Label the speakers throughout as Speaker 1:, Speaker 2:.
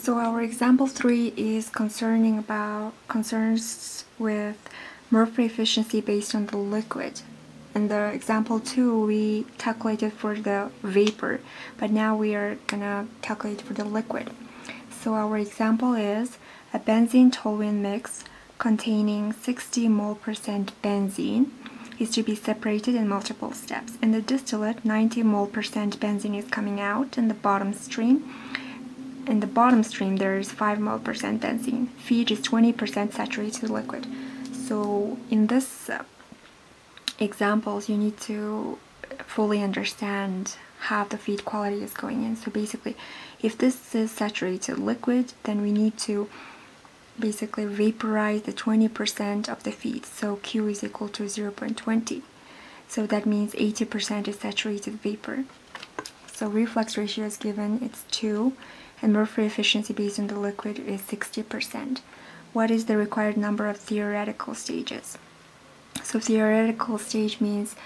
Speaker 1: So our example 3 is concerning about concerns with Murphree efficiency based on the liquid. In the example 2 we calculated for the vapor, but now we are gonna calculate for the liquid. So our example is a benzene toluene mix containing 60 mole percent benzene is to be separated in multiple steps. In the distillate, 90 mole percent benzene is coming out in the bottom stream in the bottom stream there is 5 mole percent benzene. Feed is 20% saturated liquid. So in this uh, examples you need to fully understand how the feed quality is going in. So basically if this is saturated liquid then we need to basically vaporize the 20% of the feed. So Q is equal to 0.20. So that means 80% is saturated vapor. So reflux ratio is given, it's 2 and Murphree efficiency based on the liquid is 60%. What is the required number of theoretical stages? So theoretical stage means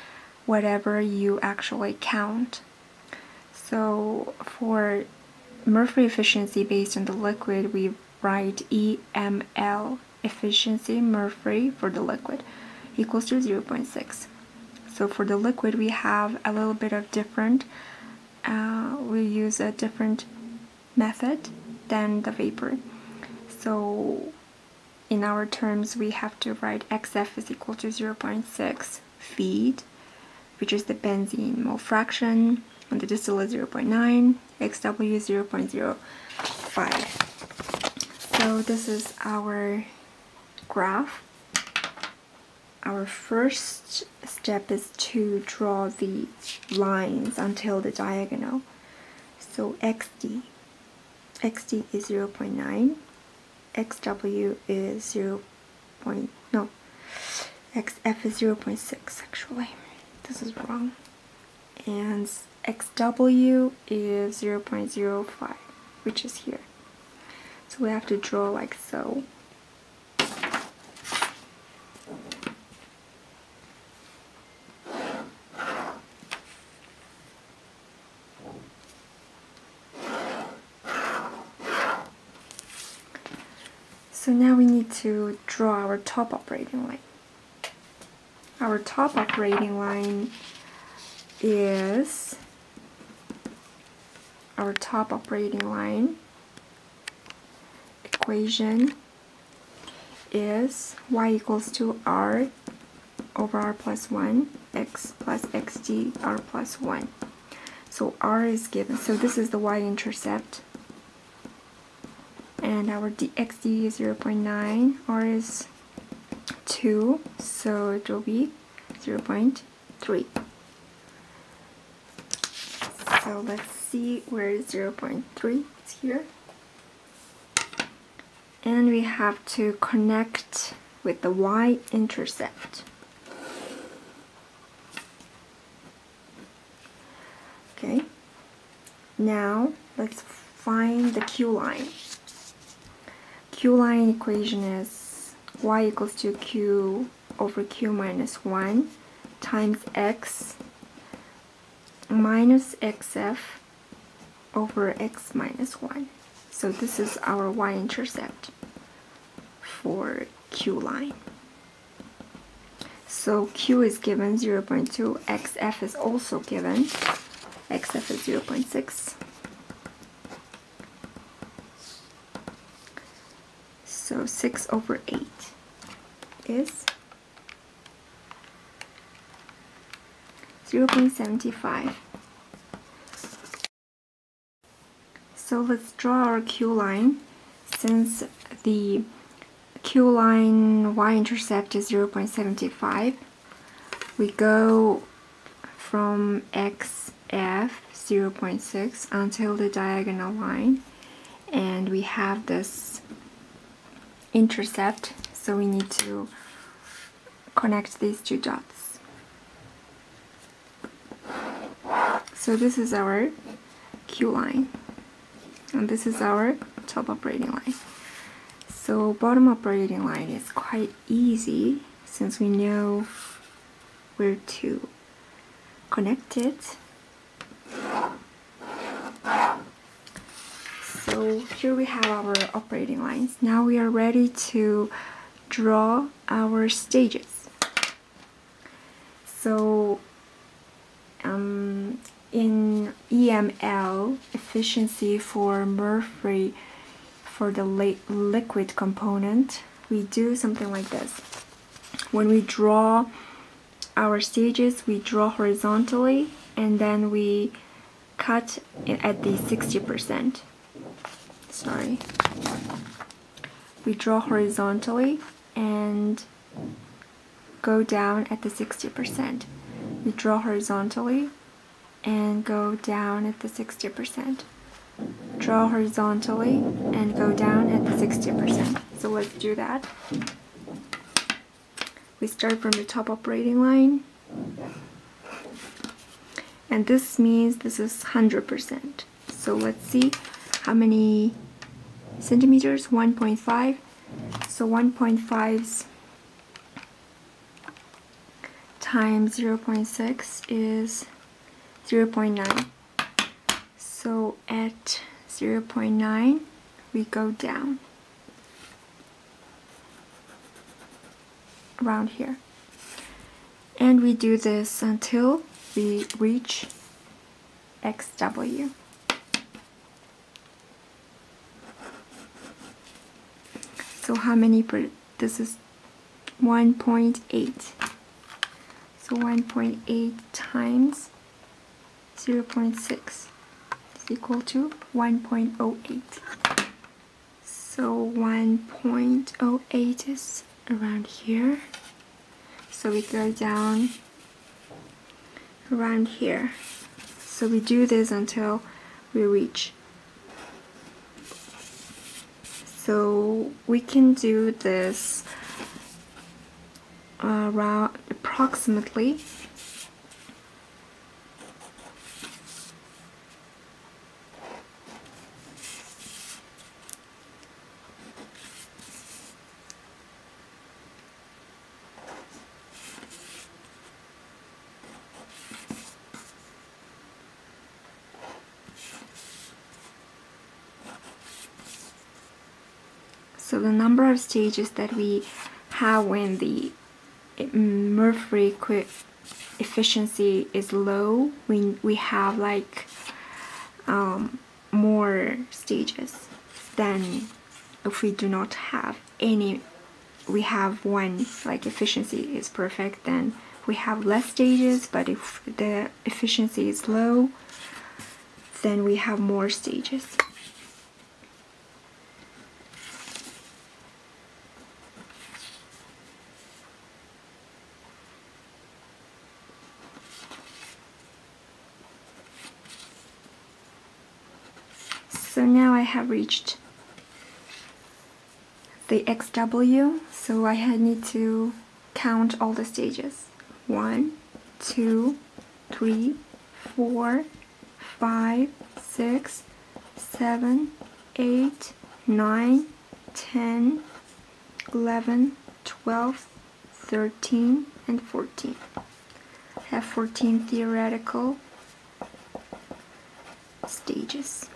Speaker 1: whatever you actually count. So for Murphree efficiency based on the liquid, we write EML, efficiency Murphree for the liquid, equals to 0.6. So for the liquid, we have a little bit of different, uh, we use a different method than the vapor. So in our terms we have to write xf is equal to 0.6 feed which is the benzene mole fraction and the distillate 0.9 xw 0.05 so this is our graph. Our first step is to draw the lines until the diagonal. So xd xd is 0.9 xw is 0. Point, no xf is 0.6 actually. This is wrong. And xw is 0.05 which is here. So we have to draw like so So now we need to draw our top operating line. Our top operating line is our top operating line equation is y equals to r over r plus 1 x plus xd r plus 1 so r is given. So this is the y-intercept and our dxd is 0.9 r is 2 so it will be 0.3 so let's see where is 0.3 it's here. And we have to connect with the y-intercept. Okay. Now let's find the q line q line equation is y equals to q over q minus 1 times x minus xf over x minus 1. So this is our y-intercept for q line. So q is given 0.2, xf is also given, xf is 0.6. So 6 over 8 is 0.75. So let's draw our Q line. Since the Q line y-intercept is 0.75, we go from xf 0.6 until the diagonal line and we have this intercept so we need to connect these two dots. So this is our Q line and this is our top operating line. So bottom operating line is quite easy since we know where to connect it so here we have our operating lines. Now we are ready to draw our stages. So um, in EML, efficiency for Murphree for the liquid component, we do something like this. When we draw our stages, we draw horizontally and then we cut at the 60%. Sorry. We draw horizontally and go down at the 60%. We draw horizontally and go down at the 60%. Draw horizontally and go down at the 60%. So let's do that. We start from the top operating line. And this means this is 100%. So let's see how many centimeters, 1.5. So 1.5 times 0.6 is 0.9. So at 0.9 we go down around here. And we do this until we reach XW. So how many per, this is 1.8. So 1.8 times 0.6 is equal to 1.08. So 1.08 is around here. So we go down around here. So we do this until we reach so we can do this around approximately So the number of stages that we have when the Murphree efficiency is low, we, we have like um, more stages than if we do not have any we have one like efficiency is perfect then we have less stages but if the efficiency is low then we have more stages So now I have reached the XW, so I need to count all the stages. One, two, three, four, five, six, seven, eight, nine, ten, eleven, twelve, thirteen, and 14. I have 14 theoretical stages.